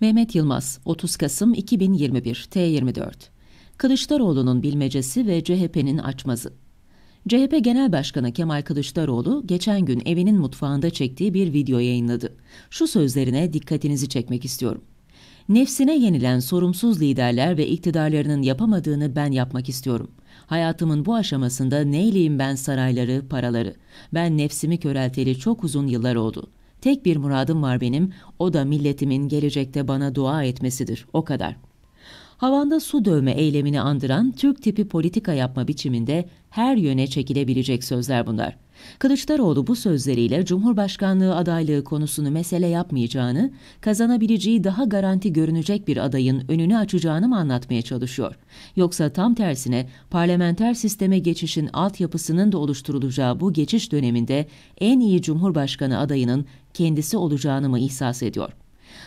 Mehmet Yılmaz, 30 Kasım 2021, T24. Kılıçdaroğlu'nun bilmecesi ve CHP'nin açmazı. CHP Genel Başkanı Kemal Kılıçdaroğlu geçen gün evinin mutfağında çektiği bir video yayınladı. Şu sözlerine dikkatinizi çekmek istiyorum. Nefsine yenilen sorumsuz liderler ve iktidarlarının yapamadığını ben yapmak istiyorum. Hayatımın bu aşamasında neyleyim ben sarayları, paraları. Ben nefsimi körelteli çok uzun yıllar oldu. Tek bir muradım var benim, o da milletimin gelecekte bana dua etmesidir, o kadar. Havanda su dövme eylemini andıran Türk tipi politika yapma biçiminde her yöne çekilebilecek sözler bunlar. Kılıçdaroğlu bu sözleriyle Cumhurbaşkanlığı adaylığı konusunu mesele yapmayacağını, kazanabileceği daha garanti görünecek bir adayın önünü açacağını mı anlatmaya çalışıyor? Yoksa tam tersine parlamenter sisteme geçişin altyapısının da oluşturulacağı bu geçiş döneminde en iyi Cumhurbaşkanı adayının kendisi olacağını mı ihsas ediyor?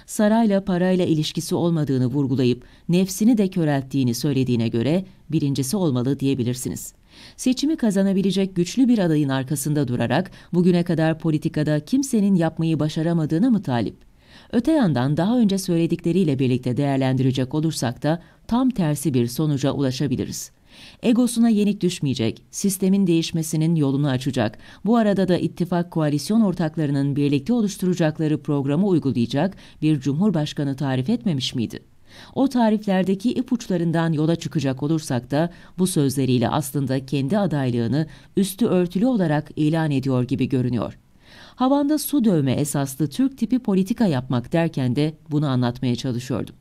sarayla parayla ilişkisi olmadığını vurgulayıp nefsini de körelttiğini söylediğine göre birincisi olmalı diyebilirsiniz. Seçimi kazanabilecek güçlü bir adayın arkasında durarak bugüne kadar politikada kimsenin yapmayı başaramadığına mı talip? Öte yandan daha önce söyledikleriyle birlikte değerlendirecek olursak da tam tersi bir sonuca ulaşabiliriz. Egosuna yenik düşmeyecek, sistemin değişmesinin yolunu açacak, bu arada da ittifak koalisyon ortaklarının birlikte oluşturacakları programı uygulayacak bir cumhurbaşkanı tarif etmemiş miydi? O tariflerdeki ipuçlarından yola çıkacak olursak da bu sözleriyle aslında kendi adaylığını üstü örtülü olarak ilan ediyor gibi görünüyor. Havanda su dövme esaslı Türk tipi politika yapmak derken de bunu anlatmaya çalışıyordum.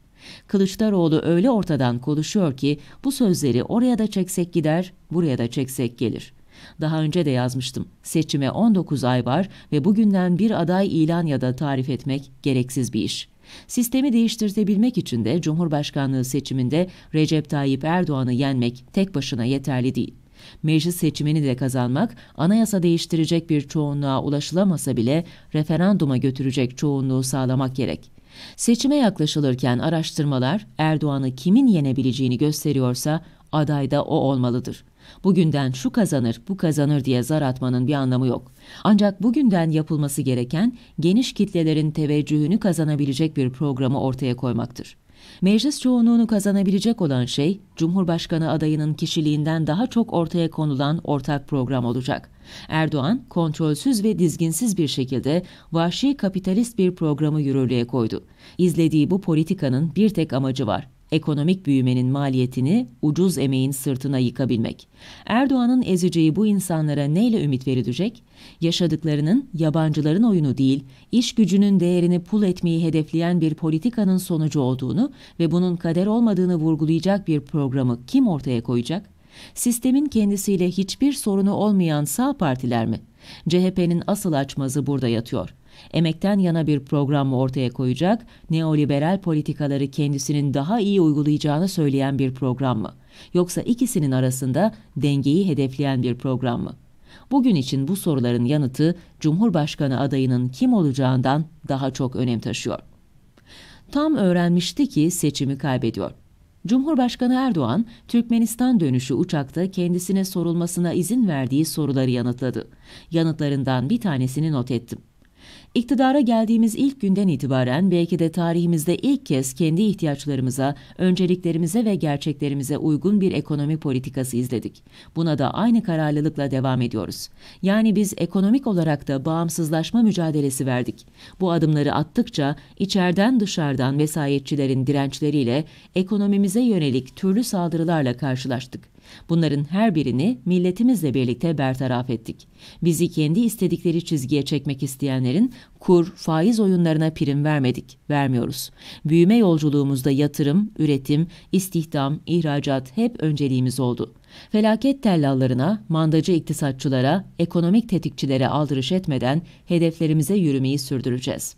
Kılıçdaroğlu öyle ortadan konuşuyor ki bu sözleri oraya da çeksek gider, buraya da çeksek gelir. Daha önce de yazmıştım. Seçime 19 ay var ve bugünden bir aday ilan ya da tarif etmek gereksiz bir iş. Sistemi değiştirtebilmek için de Cumhurbaşkanlığı seçiminde Recep Tayyip Erdoğan'ı yenmek tek başına yeterli değil. Meclis seçimini de kazanmak, anayasa değiştirecek bir çoğunluğa ulaşılamasa bile referanduma götürecek çoğunluğu sağlamak gerek. Seçime yaklaşılırken araştırmalar Erdoğan'ı kimin yenebileceğini gösteriyorsa aday da o olmalıdır. Bugünden şu kazanır, bu kazanır diye zar atmanın bir anlamı yok. Ancak bugünden yapılması gereken geniş kitlelerin teveccühünü kazanabilecek bir programı ortaya koymaktır. Meclis çoğunluğunu kazanabilecek olan şey, Cumhurbaşkanı adayının kişiliğinden daha çok ortaya konulan ortak program olacak. Erdoğan, kontrolsüz ve dizginsiz bir şekilde vahşi kapitalist bir programı yürürlüğe koydu. İzlediği bu politikanın bir tek amacı var, ekonomik büyümenin maliyetini ucuz emeğin sırtına yıkabilmek. Erdoğan'ın ezeceği bu insanlara neyle ümit verilecek? Yaşadıklarının yabancıların oyunu değil, iş gücünün değerini pul etmeyi hedefleyen bir politikanın sonucu olduğunu ve bunun kader olmadığını vurgulayacak bir programı kim ortaya koyacak? Sistemin kendisiyle hiçbir sorunu olmayan sağ partiler mi? CHP'nin asıl açmazı burada yatıyor emekten yana bir program ortaya koyacak, neoliberal politikaları kendisinin daha iyi uygulayacağını söyleyen bir program mı? Yoksa ikisinin arasında dengeyi hedefleyen bir program mı? Bugün için bu soruların yanıtı Cumhurbaşkanı adayının kim olacağından daha çok önem taşıyor. Tam öğrenmişti ki seçimi kaybediyor. Cumhurbaşkanı Erdoğan, Türkmenistan dönüşü uçakta kendisine sorulmasına izin verdiği soruları yanıtladı. Yanıtlarından bir tanesini not ettim. İktidara geldiğimiz ilk günden itibaren belki de tarihimizde ilk kez kendi ihtiyaçlarımıza, önceliklerimize ve gerçeklerimize uygun bir ekonomi politikası izledik. Buna da aynı kararlılıkla devam ediyoruz. Yani biz ekonomik olarak da bağımsızlaşma mücadelesi verdik. Bu adımları attıkça içeriden dışarıdan vesayetçilerin dirençleriyle ekonomimize yönelik türlü saldırılarla karşılaştık. Bunların her birini milletimizle birlikte bertaraf ettik. Bizi kendi istedikleri çizgiye çekmek isteyenlerin kur, faiz oyunlarına prim vermedik, vermiyoruz. Büyüme yolculuğumuzda yatırım, üretim, istihdam, ihracat hep önceliğimiz oldu. Felaket tellallarına, mandacı iktisatçılara, ekonomik tetikçilere aldırış etmeden hedeflerimize yürümeyi sürdüreceğiz.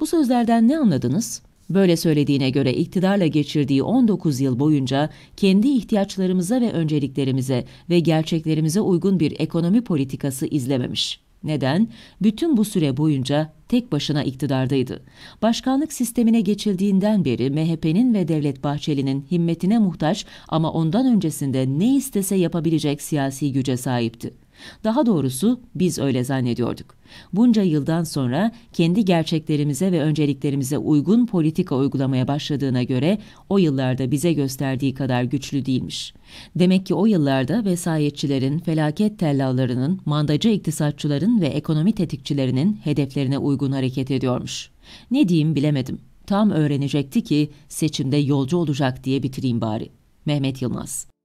Bu sözlerden ne anladınız? Böyle söylediğine göre iktidarla geçirdiği 19 yıl boyunca kendi ihtiyaçlarımıza ve önceliklerimize ve gerçeklerimize uygun bir ekonomi politikası izlememiş. Neden? Bütün bu süre boyunca tek başına iktidardaydı. Başkanlık sistemine geçildiğinden beri MHP'nin ve Devlet Bahçeli'nin himmetine muhtaç ama ondan öncesinde ne istese yapabilecek siyasi güce sahipti. Daha doğrusu biz öyle zannediyorduk. Bunca yıldan sonra kendi gerçeklerimize ve önceliklerimize uygun politika uygulamaya başladığına göre o yıllarda bize gösterdiği kadar güçlü değilmiş. Demek ki o yıllarda vesayetçilerin, felaket tellallarının, mandacı iktisatçıların ve ekonomi tetikçilerinin hedeflerine uygun hareket ediyormuş. Ne diyeyim bilemedim. Tam öğrenecekti ki seçimde yolcu olacak diye bitireyim bari. Mehmet Yılmaz